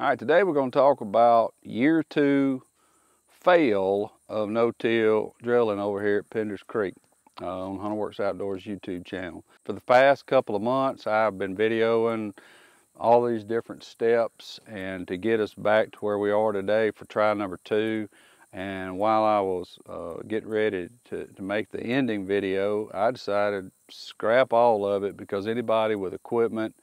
All right, today we're going to talk about year two fail of no-till drilling over here at Pender's Creek uh, on Hunterworks Outdoors YouTube channel. For the past couple of months, I've been videoing all these different steps and to get us back to where we are today for try number two. And while I was uh, getting ready to, to make the ending video, I decided to scrap all of it because anybody with equipment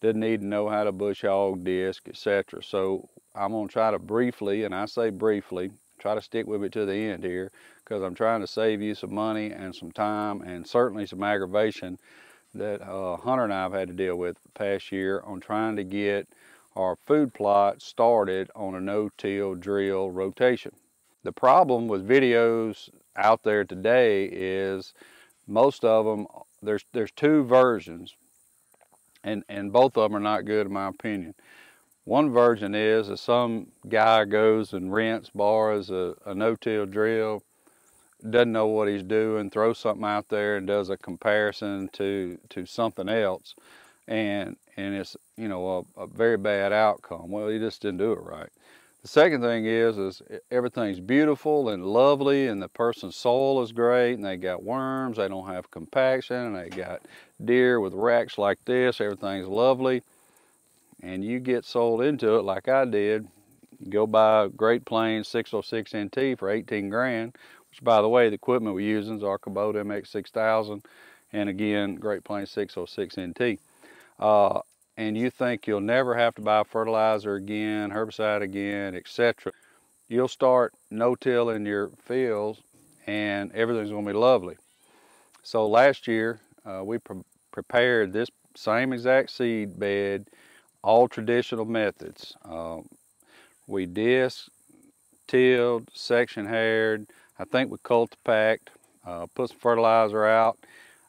didn't need to know how to bush hog disc, etc. So I'm to try to briefly, and I say briefly, try to stick with it to the end here because I'm trying to save you some money and some time and certainly some aggravation that uh, Hunter and I have had to deal with the past year on trying to get our food plot started on a no-till drill rotation. The problem with videos out there today is most of them, there's, there's two versions and, and both of them are not good in my opinion. One version is that some guy goes and rents, borrows a, a no-till drill, doesn't know what he's doing, throws something out there and does a comparison to, to something else. And, and it's, you know, a, a very bad outcome. Well, he just didn't do it right. The second thing is, is everything's beautiful and lovely and the person's soil is great and they got worms, they don't have compaction, and they got deer with racks like this, everything's lovely. And you get sold into it like I did, go buy Great Plains 606 NT for 18 grand, which by the way, the equipment we're using is our Kubota MX6000 and again, Great Plains 606 NT. Uh, and you think you'll never have to buy fertilizer again, herbicide again, etc., you'll start no-till in your fields and everything's going to be lovely. So last year, uh, we pre prepared this same exact seed bed, all traditional methods. Uh, we disc, tilled, section haired, I think we cultipacked, uh, put some fertilizer out.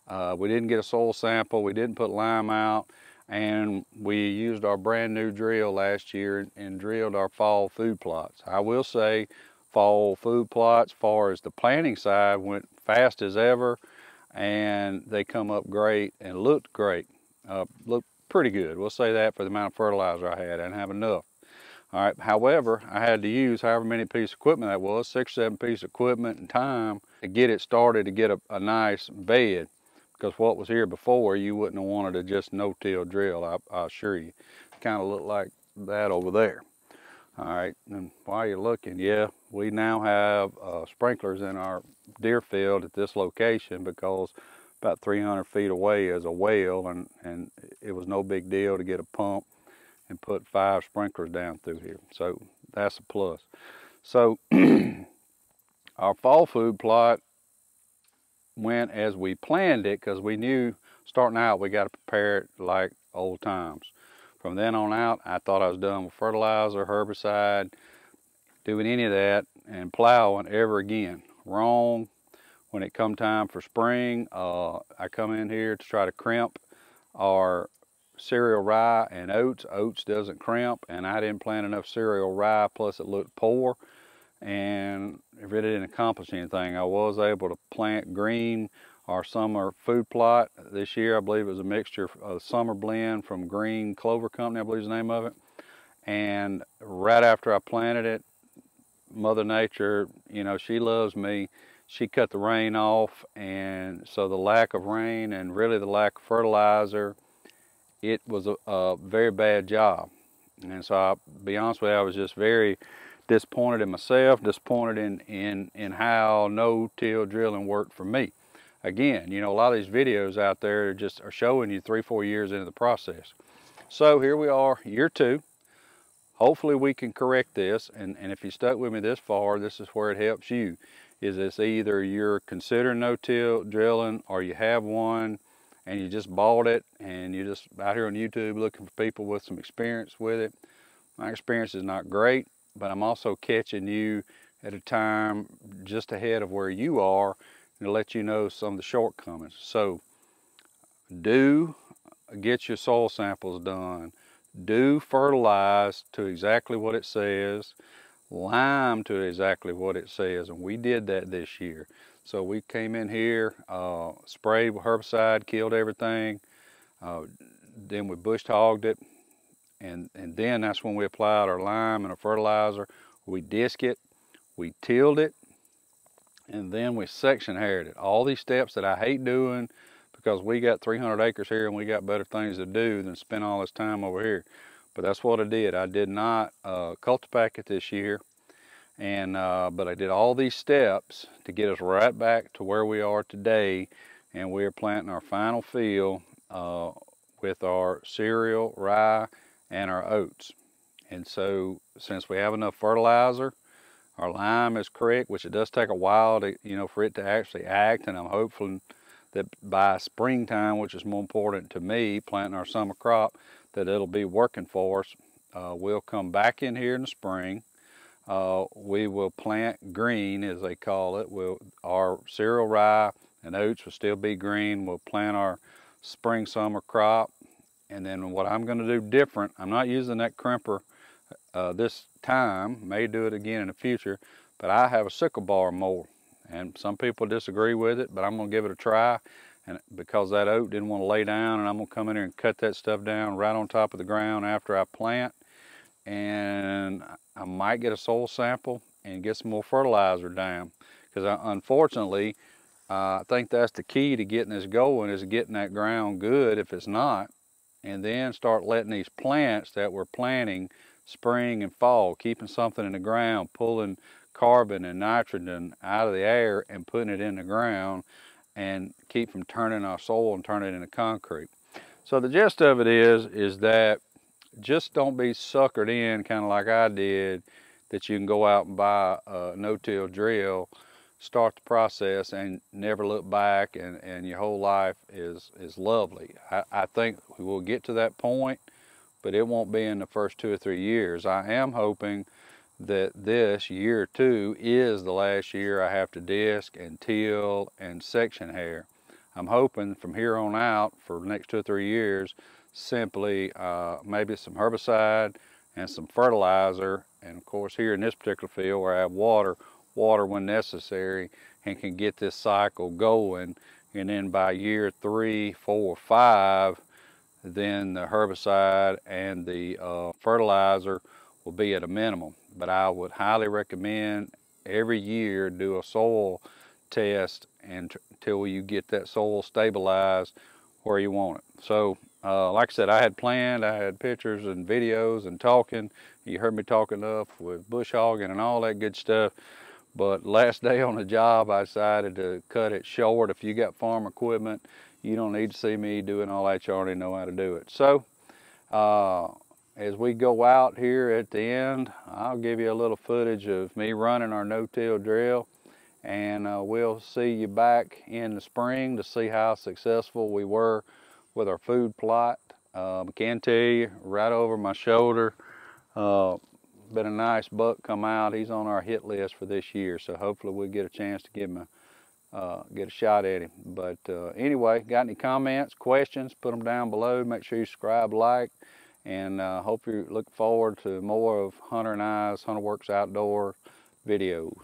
Uh, we didn't get a soil sample, we didn't put lime out and we used our brand new drill last year and drilled our fall food plots. I will say fall food plots far as the planting side went fast as ever and they come up great and looked great. Uh, looked pretty good. We'll say that for the amount of fertilizer I had. I didn't have enough. All right, however, I had to use however many pieces of equipment that was, six, seven pieces of equipment and time to get it started to get a, a nice bed because what was here before you wouldn't have wanted to just no-till drill I, I assure you. Kind of looked like that over there. All right and while you're looking yeah we now have uh, sprinklers in our deer field at this location because about 300 feet away is a well and and it was no big deal to get a pump and put five sprinklers down through here. So that's a plus. So our fall food plot went as we planned it because we knew starting out we got to prepare it like old times. From then on out, I thought I was done with fertilizer, herbicide, doing any of that, and plowing ever again. Wrong. When it come time for spring, uh, I come in here to try to crimp our cereal rye and oats. Oats doesn't crimp, and I didn't plant enough cereal rye, plus it looked poor and if it didn't accomplish anything, I was able to plant green our summer food plot this year. I believe it was a mixture of summer blend from Green Clover Company, I believe is the name of it. And right after I planted it, Mother Nature, you know, she loves me. She cut the rain off, and so the lack of rain and really the lack of fertilizer, it was a, a very bad job. And so, I'll be honest with you, I was just very disappointed in myself, disappointed in, in, in how no-till drilling worked for me. Again, you know, a lot of these videos out there are just are showing you three, four years into the process. So here we are, year two. Hopefully we can correct this, and, and if you stuck with me this far, this is where it helps you. Is this either you're considering no-till drilling or you have one and you just bought it and you're just out here on YouTube looking for people with some experience with it. My experience is not great but I'm also catching you at a time just ahead of where you are to let you know some of the shortcomings. So do get your soil samples done. Do fertilize to exactly what it says. Lime to exactly what it says. And we did that this year. So we came in here, uh, sprayed with herbicide, killed everything. Uh, then we bush hogged it, and, and then that's when we applied our lime and our fertilizer. We disc it, we tilled it, and then we section haired it. All these steps that I hate doing because we got 300 acres here and we got better things to do than spend all this time over here. But that's what I did. I did not uh, cultipack it this year, and uh, but I did all these steps to get us right back to where we are today, and we're planting our final field uh, with our cereal, rye, and our oats. And so since we have enough fertilizer, our lime is correct, which it does take a while to, you know, for it to actually act. And I'm hopeful that by springtime, which is more important to me, planting our summer crop, that it'll be working for us. Uh, we'll come back in here in the spring. Uh, we will plant green, as they call it. We'll, our cereal rye and oats will still be green. We'll plant our spring summer crop. And then what I'm going to do different, I'm not using that crimper uh, this time, may do it again in the future, but I have a sickle bar mold. And some people disagree with it, but I'm gonna give it a try. And because that oat didn't want to lay down, and I'm gonna come in here and cut that stuff down right on top of the ground after I plant. And I might get a soil sample and get some more fertilizer down. Because unfortunately, uh, I think that's the key to getting this going is getting that ground good if it's not. And then start letting these plants that we're planting spring and fall, keeping something in the ground, pulling carbon and nitrogen out of the air and putting it in the ground and keep from turning our soil and turning it into concrete. So the gist of it is, is that just don't be suckered in kind of like I did, that you can go out and buy a no-till drill, start the process and never look back and, and your whole life is, is lovely. I, I think we will get to that point, but it won't be in the first two or three years. I am hoping that this year two is the last year I have to disc and till and section hair. I'm hoping from here on out for the next two or three years, simply uh, maybe some herbicide and some fertilizer. And of course here in this particular field where I have water, water when necessary and can get this cycle going. And then by year three, four, five, then the herbicide and the uh, fertilizer will be at a minimum. But I would highly recommend every year do a soil test until you get that soil stabilized where you want it. So uh, like I said, I had planned, I had pictures and videos and talking. You heard me talking up with bush hogging and all that good stuff. But last day on the job, I decided to cut it short. If you got farm equipment, you don't need to see me doing all that. You already know how to do it. So uh, as we go out here at the end, I'll give you a little footage of me running our no-till drill and uh, we'll see you back in the spring to see how successful we were with our food plot. Um, I tell you right over my shoulder, uh, been a nice buck come out. He's on our hit list for this year, so hopefully we'll get a chance to give him a, uh, get a shot at him. But uh, anyway, got any comments, questions, put them down below. Make sure you subscribe, like, and uh, hope you look forward to more of Hunter and I's Hunterworks Outdoor videos.